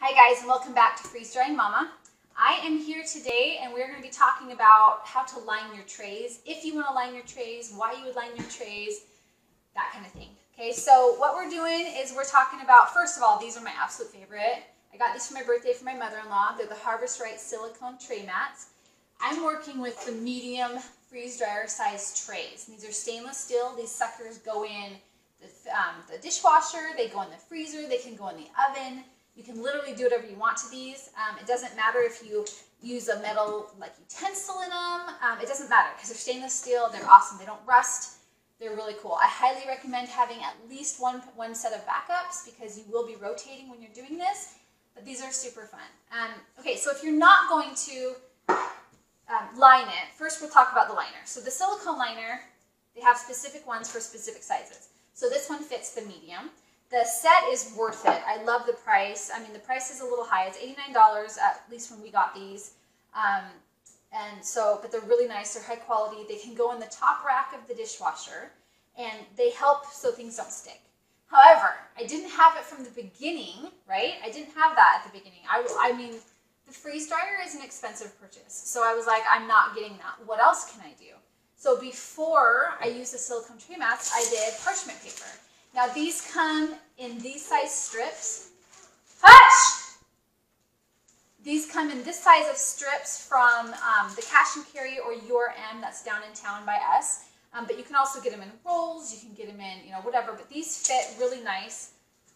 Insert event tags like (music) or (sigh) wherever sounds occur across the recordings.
Hi guys and welcome back to Freeze Drying Mama. I am here today and we're going to be talking about how to line your trays, if you want to line your trays, why you would line your trays, that kind of thing. Okay, so what we're doing is we're talking about, first of all, these are my absolute favorite. I got these for my birthday from my mother-in-law. They're the Harvest Right silicone tray mats. I'm working with the medium freeze dryer size trays. These are stainless steel. These suckers go in the, um, the dishwasher, they go in the freezer, they can go in the oven. You can literally do whatever you want to these. Um, it doesn't matter if you use a metal like utensil in them. Um, it doesn't matter because they're stainless steel. They're awesome. They don't rust. They're really cool. I highly recommend having at least one, one set of backups because you will be rotating when you're doing this. But these are super fun. Um, okay, so if you're not going to um, line it, first we'll talk about the liner. So the silicone liner, they have specific ones for specific sizes. So this one fits the medium. The set is worth it. I love the price. I mean, the price is a little high. It's $89, at least when we got these. Um, and so, but they're really nice. They're high quality. They can go in the top rack of the dishwasher, and they help so things don't stick. However, I didn't have it from the beginning, right? I didn't have that at the beginning. I, I mean, the freeze dryer is an expensive purchase. So I was like, I'm not getting that. What else can I do? So before I used the silicone tray mats, I did parchment paper. Now these come in these size strips. Hush! These come in this size of strips from um, the cash and carry or your M that's down in town by us. Um, but you can also get them in rolls, you can get them in, you know, whatever. But these fit really nice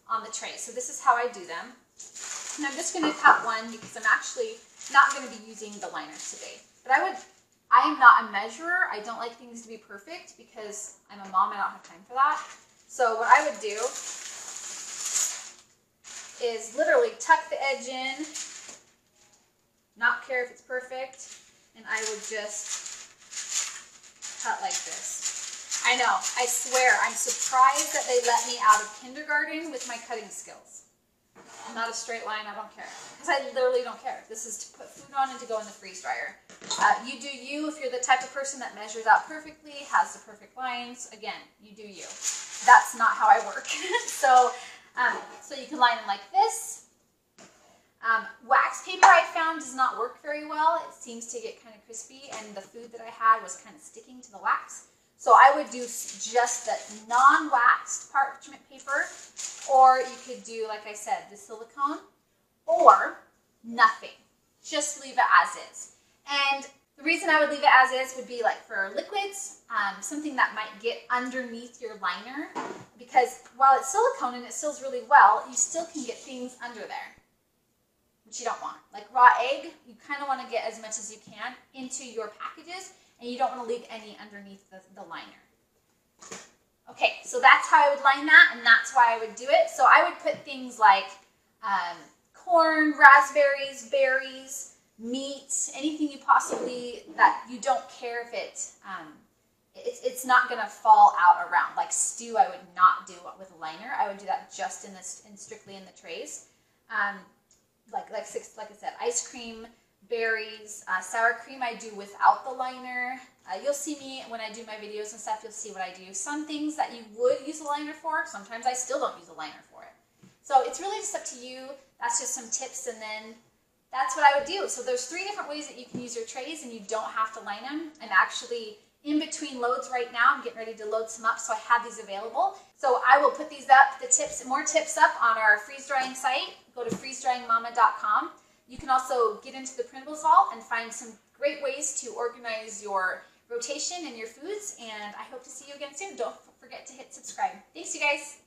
on the tray. So this is how I do them. And I'm just going to cut one because I'm actually not going to be using the liners today. But I would, I am not a measurer. I don't like things to be perfect because I'm a mom. I don't have time for that. So what I would do is literally tuck the edge in, not care if it's perfect, and I would just cut like this. I know, I swear, I'm surprised that they let me out of kindergarten with my cutting skills. Not a straight line, I don't care. Because I literally don't care. This is to put food on and to go in the freeze dryer. Uh, you do you if you're the type of person that measures out perfectly, has the perfect lines. Again, you do you that's not how I work. (laughs) so, um, so you can line them like this. Um, wax paper I found does not work very well. It seems to get kind of crispy and the food that I had was kind of sticking to the wax. So I would do just the non-waxed parchment paper or you could do, like I said, the silicone or nothing. Just leave it as is. And the reason I would leave it as is would be like for liquids, um, something that might get underneath your liner because while it's silicone and it seals really well, you still can get things under there, which you don't want. Like raw egg, you kind of want to get as much as you can into your packages and you don't want to leave any underneath the, the liner. Okay, so that's how I would line that and that's why I would do it. So I would put things like um, corn, raspberries, berries, meat, anything you possibly that you don't care if it um, it's, it's not gonna fall out around. Like stew, I would not do with a liner. I would do that just in this and strictly in the trays. Um, like like six, like I said, ice cream, berries, uh, sour cream I do without the liner. Uh, you'll see me when I do my videos and stuff. You'll see what I do. Some things that you would use a liner for, sometimes I still don't use a liner for it. So it's really just up to you. That's just some tips, and then that's what I would do. So there's three different ways that you can use your trays and you don't have to line them. I'm actually in between loads right now. I'm getting ready to load some up, so I have these available. So I will put these up, the tips, more tips up on our freeze drying site. Go to freezedryingmama.com. You can also get into the printables vault and find some great ways to organize your rotation and your foods. And I hope to see you again soon. Don't forget to hit subscribe. Thanks, you guys.